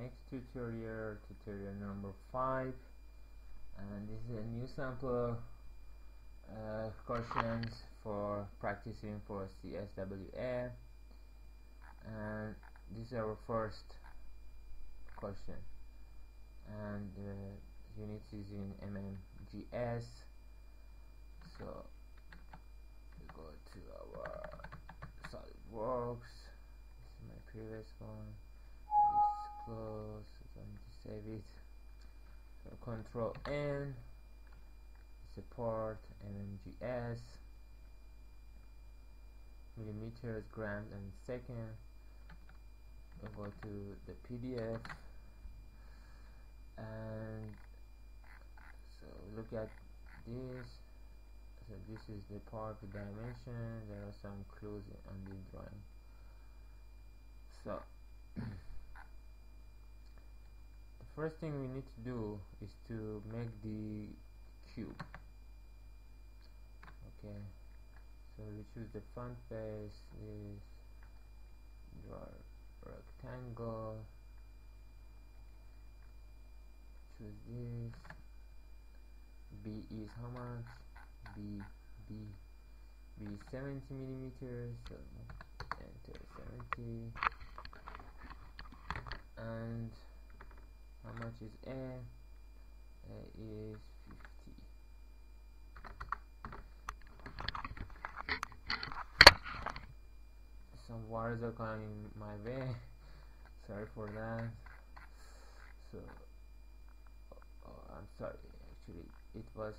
next tutorial tutorial number 5 and this is a new sample uh, questions for practicing for CSWA and this is our first question. And uh, unit is in MMGS so we go to our SolidWorks. This is my previous one close so I to save it. So control N support MMGS millimeters grams and second. We'll go to the PDF and so look at this. So this is the part the dimension. There are some clues on the drawing. So first thing we need to do is to make the cube. Okay so we choose the front face is draw rectangle. Choose this. B is how much? B B B is 70 millimeters so enter 70 and how much is A A is 50 some wires are coming my way sorry for that. So oh, oh, I'm sorry. Actually it was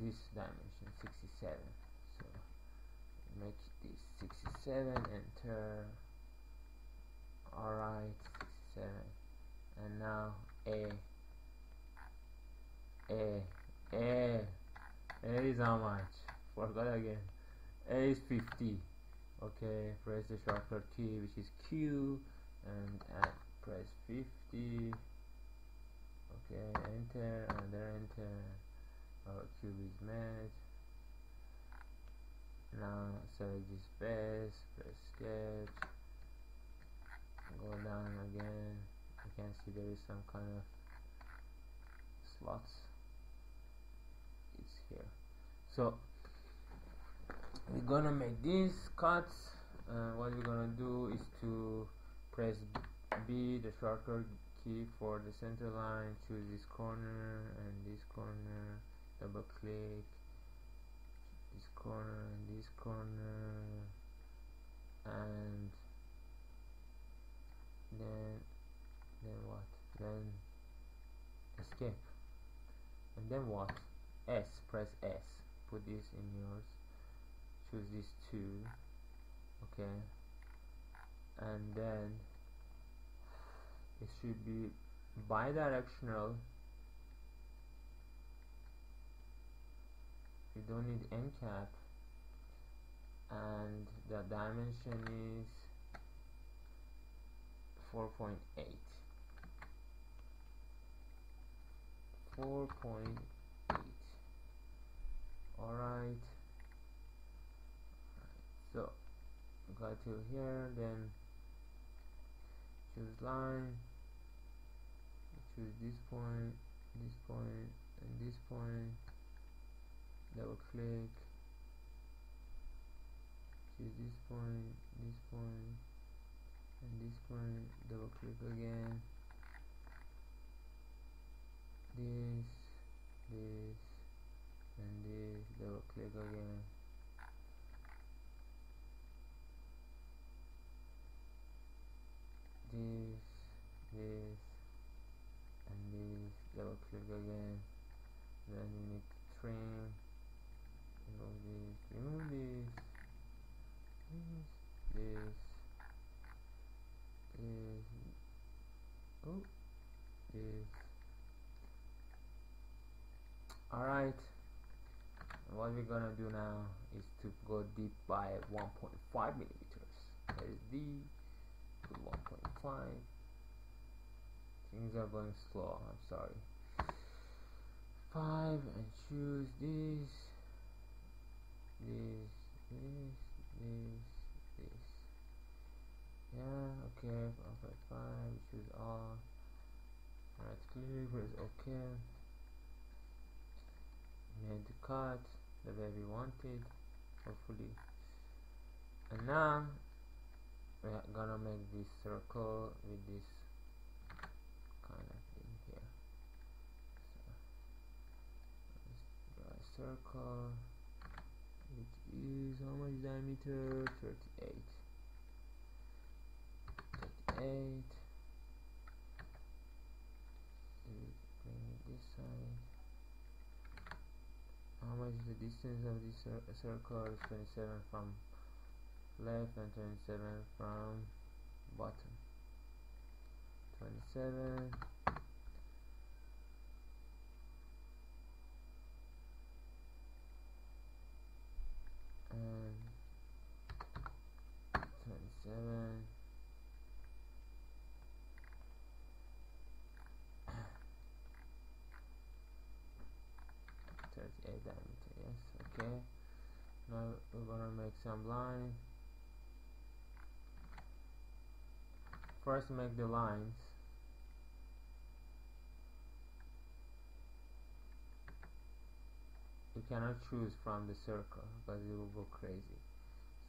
this dimension 67 so make this 67 enter alright 67 and now A A A A is how much forgot again. A is 50 okay press the shortcut key which is Q and press 50 okay enter another enter. Our cube is made now select this face press sketch. Go down again can see there is some kind of slots it's here. So we're gonna make these cuts what we're gonna do is to press B the shortcut key for the center line choose this corner and this corner double click this corner and this corner and then then what? Then escape. And then what? S. Press S. Put this in yours. Choose these two. Okay. And then it should be bidirectional. You don't need end cap. And the dimension is 4.8 4.8 alright so go to here then choose line choose this point this point and this point. double click. Choose this point this point and this point. Double click again this this and this double click again this this and this double click again then you need to trim remove this remove this this this this oh this alright we're gonna do now is to go deep by 1.5 millimeters. That is D to 1.5 things are going slow I'm sorry. 5 and choose this this this this this. Yeah okay 1.5 choose all. Right click press ok made the cut the way we wanted hopefully. And now we're gonna make this circle with this kind of thing here. So draw a circle which is how much diameter? 38 38 bring it this side how much is the distance of this circle is 27 from left and 27 from bottom. 27 and 27 38 diameter yes okay. Now we're gonna make some line first make the lines. You cannot choose from the circle because it will go crazy.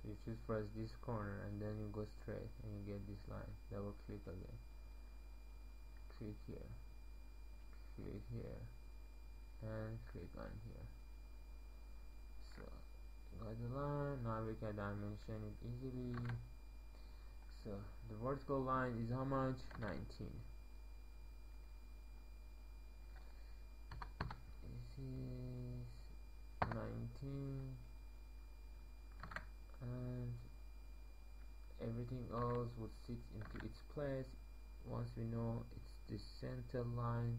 So you choose first this corner and then you go straight and you get this line. Double click again. Click here. Click here. And click on here got the line now we can dimension it easily. So the vertical line is how much? 19 this is 19 and everything else would sit into its place once we know it's the center line.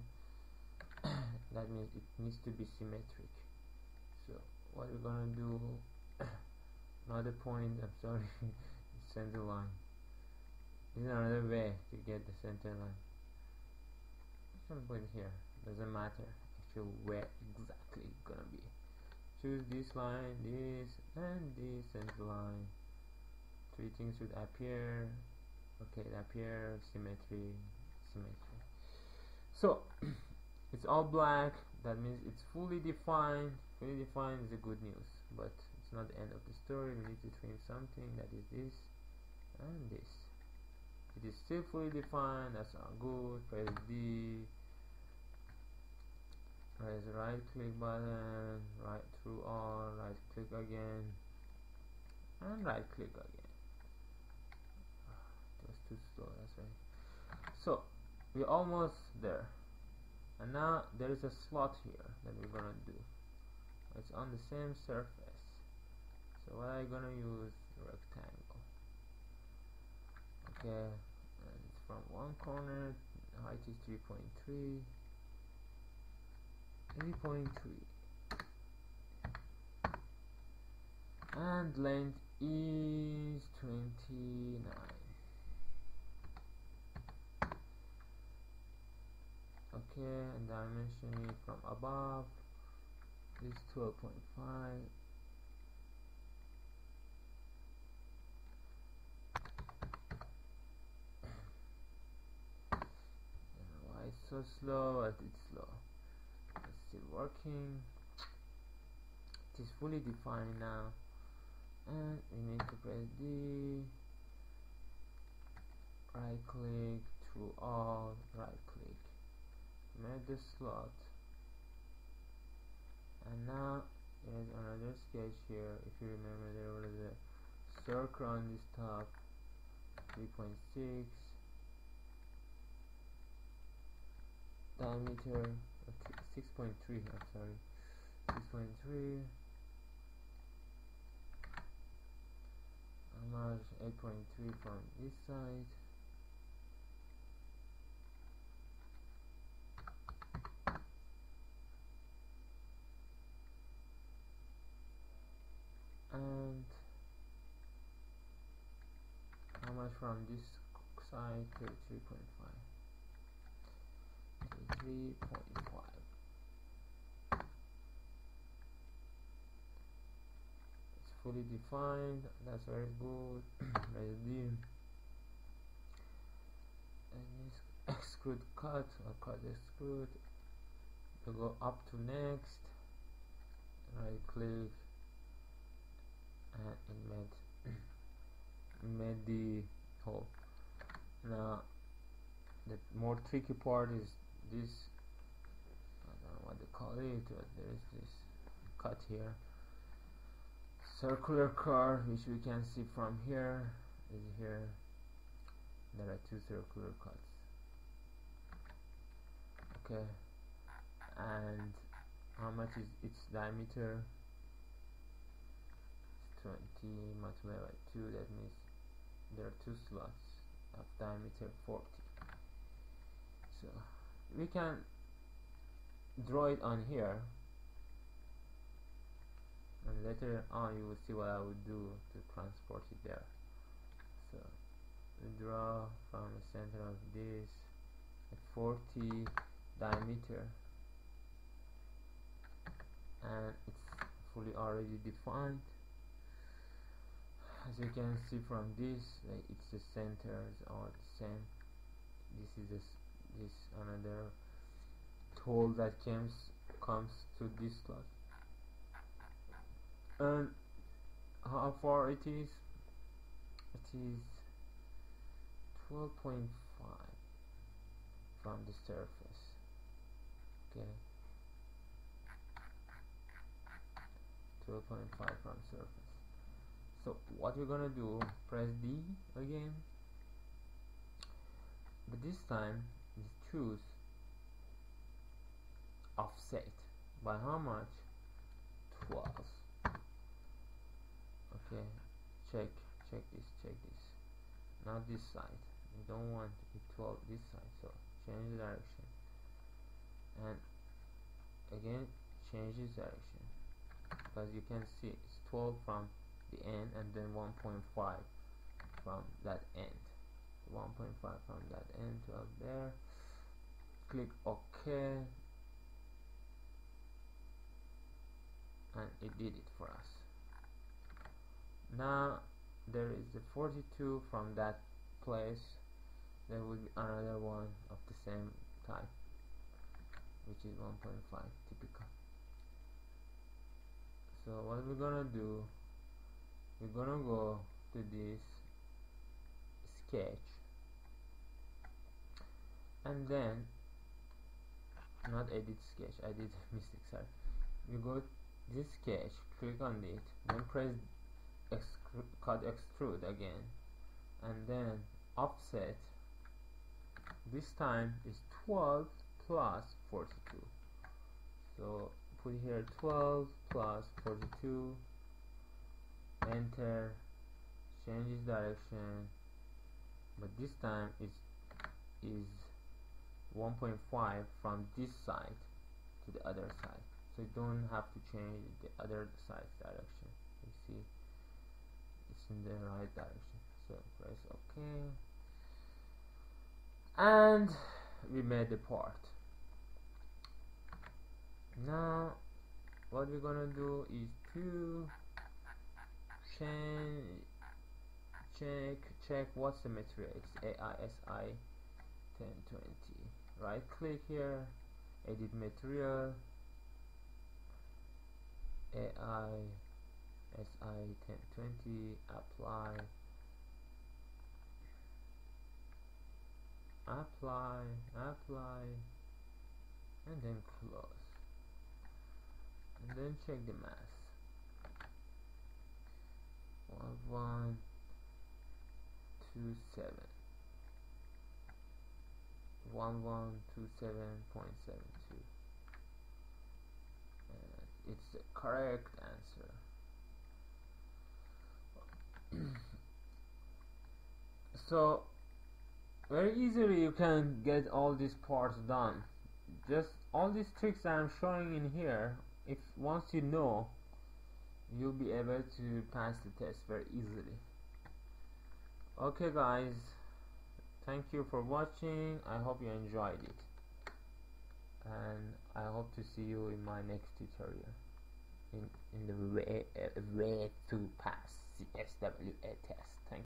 That means it needs to be symmetric. So what we're gonna do. Another point I'm sorry center line. This is another way to get the center line. I'm gonna put it here doesn't matter actually where exactly it's gonna be. Choose this line this and this center line. Three things should appear. Okay it appears symmetry symmetry. So it's all black that means it's fully defined. Fully defined is a good news but it's not the end of the story. We need to trim something that is this and this. It is still fully defined that's all good press D press right click button right through all right click again and right click again. Ah, it was too slow that's right. So we're almost there and now there is a slot here that we're gonna do. It's on the same surface. So what I'm gonna use? Rectangle. Okay and it's from one corner height is 3.3 3.3 and length is 29 and dimension from above. Is 12.5 why it's so slow as it's slow? It's still working. It is fully defined now. And we need to press D. Right click through all right click made the slot. And now there's another sketch here if you remember there was a circle on this top 3.6 diameter okay, 6.3 I'm sorry 6.3 how much? 8.3 from this side and how much from this side? To 3.5 3.5 it's fully defined. That's very good. Ready and extrude cut or cut extrude we go up to next. Right click Uh, and embed embed the hole now the more tricky part is this I don't know what they call it but there is this cut here. Circular curve which we can see from here is here. There are two circular cuts. Okay. And how much is its diameter it's 20 multiplied by 2 that means there are two slots of diameter 40 so we can draw it on here and later on you will see what I would do to transport it there. So we draw from the center of this at 40 diameter and it's fully already defined as you can see from this it's the centers are the same. This is this this another tool that comes comes to this slot. And how far it is? It is 12.5 from the surface. Okay. 12.5 from surface so what we're gonna do press D again. But this time is choose offset. By how much? 12 okay check check this check this. Not this side. You don't want it 12 this side so change the direction. And again change this direction. Because you can see it's 12 from the end and then 1.5 from that end. 1.5 from that end to up there. Click OK. And it did it for us. Now there is the 42 from that place. There will be another one of the same type which is 1.5 typical. So what we're gonna do we're gonna go to this sketch. And then not edit sketch I did mistake sorry. We go this sketch click on it then press excru cut extrude again. And then offset. This time is 12 plus 42 so put here 12 plus 42 enter change this direction but this time it is is 1.5 from this side to the other side. So you don't have to change the other side's direction. You see it's in the right direction. So press ok. And we made the part. Now what we're gonna do is to check check what's the material? It's AISI 1020 right click here edit material AI SI 1020 apply apply apply and then close. And then check the mass one two seven. One one two seven point seven two. And it's the correct answer. So very easily you can get all these parts done. Just all these tricks I'm showing in here if once you know you'll be able to pass the test very easily. Okay guys. Thank you for watching. I hope you enjoyed it. And I hope to see you in my next tutorial. In, in the way, uh, way to pass the SWA test